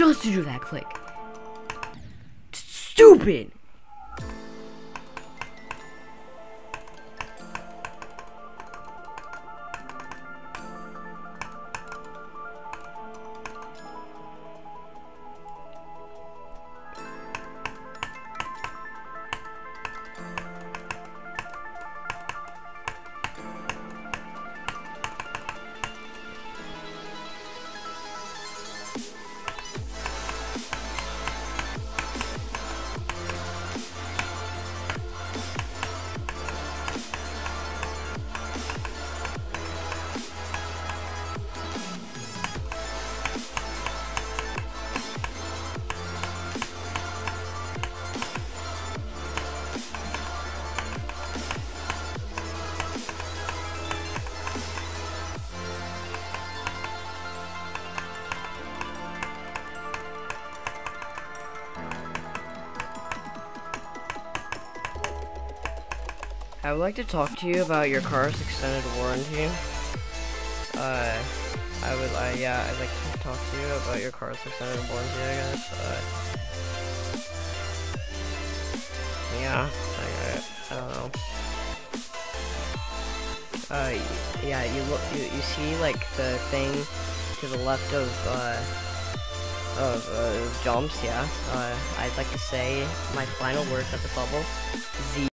just to do that click. Stupid! I would like to talk to you about your car's extended warranty. Uh, I would, uh, yeah, I'd like to talk to you about your car's extended warranty, I guess. Uh, yeah, I, I don't know. Uh, yeah, you look, you, you see, like, the thing to the left of, uh, of, uh, jumps, yeah. Uh, I'd like to say my final words at the bubble. Z